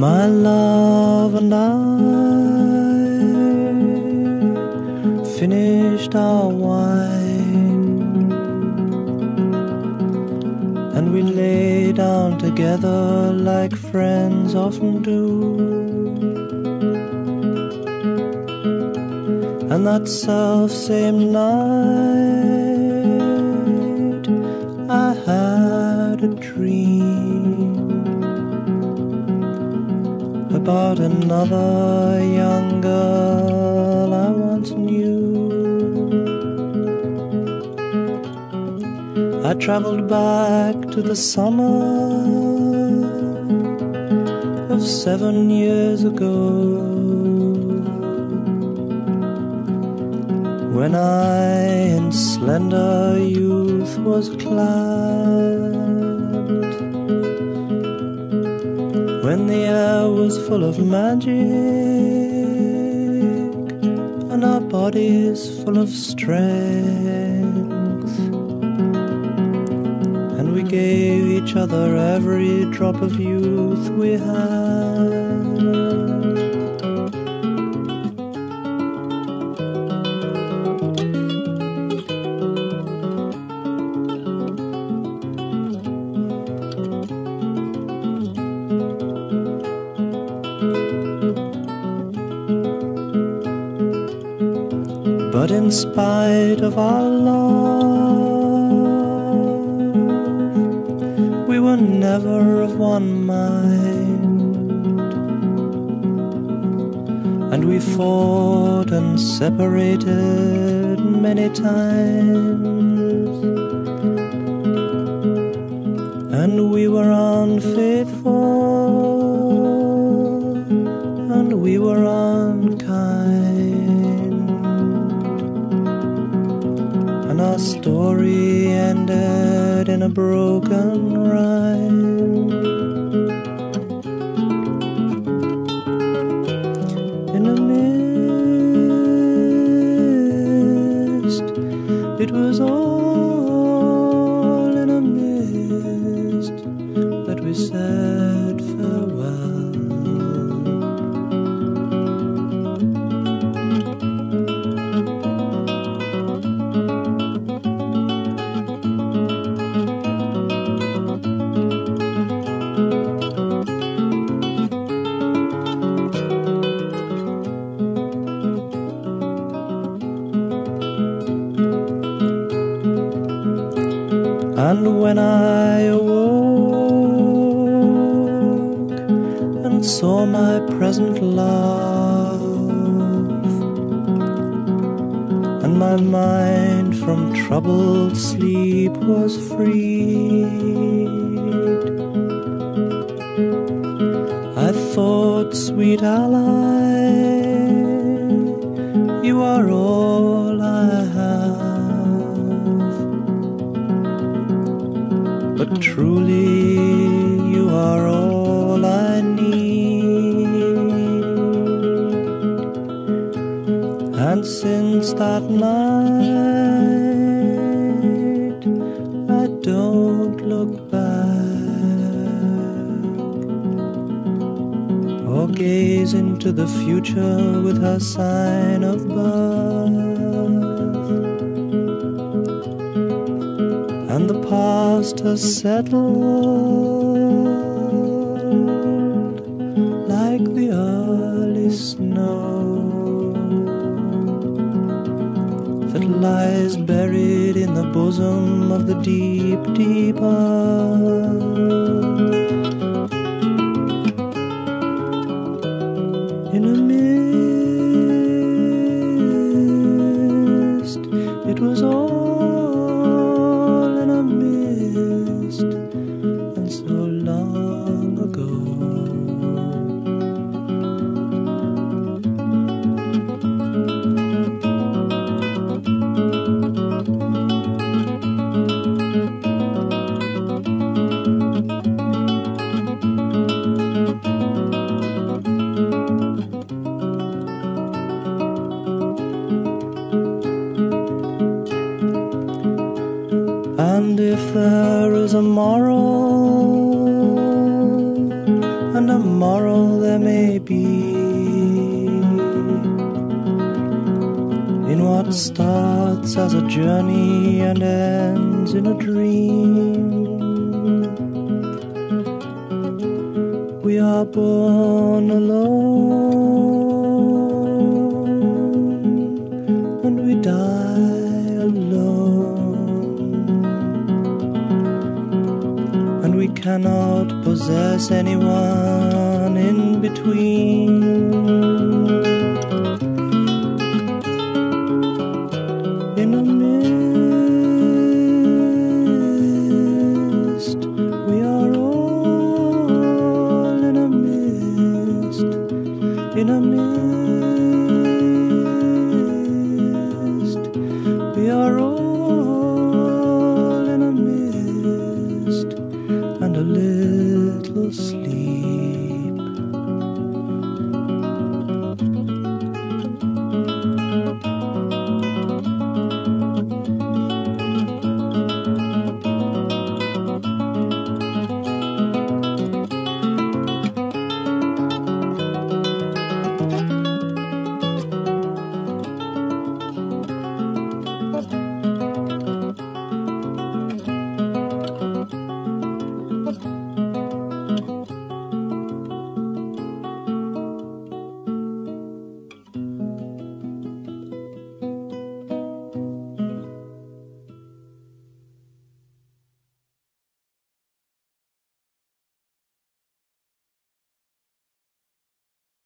My love and I finished our wine and we lay down together like friends often do. And that self same night, about another young girl I once knew. I traveled back to the summer of seven years ago. When I in slender youth was clad when the air was full of magic and our bodies full of strength. And we gave each other every drop of youth we had. But in spite of our love, we were never of one mind. And we fought and separated many times. And we were unfaithful, in a broken rhyme. In a mist, it was all in a mist that we said And when I awoke and saw my present love, and my mind from troubled sleep was freed, I thought, sweet ally, you are all But truly, you are all I need. And since that night, I don't look back or gaze into the future with her sign of birth. Past has settled like the early snow that lies buried in the bosom of the deep, deep earth. In a mist, it was a quarrel there may be. In what starts as a journey and ends in a dream. We are born alone cannot possess anyone in between. In a mist, we are all in a mist, in a mist, we are all.